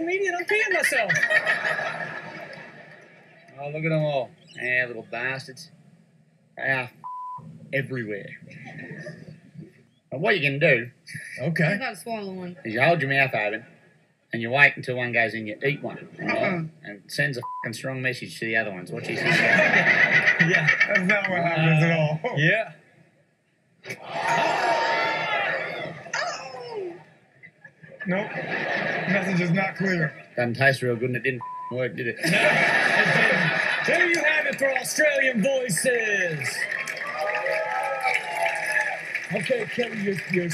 comedian. I'm peeing myself. Oh, look at them all. Yeah, little bastards. They are everywhere. And what you can do I Okay. gotta swallow one. is you hold your mouth open and you wait until one goes in, you eat one. all right? Uh-uh. And it sends a fucking strong message to the other ones. What you think? Yeah. That's not what happens at all. Uh, yeah. Oh! Nope. Message is not clear. Doesn't taste real good and it didn't work, did it? No, it didn't. There you have it for Australian voices. Okay, Kelly, you're, you're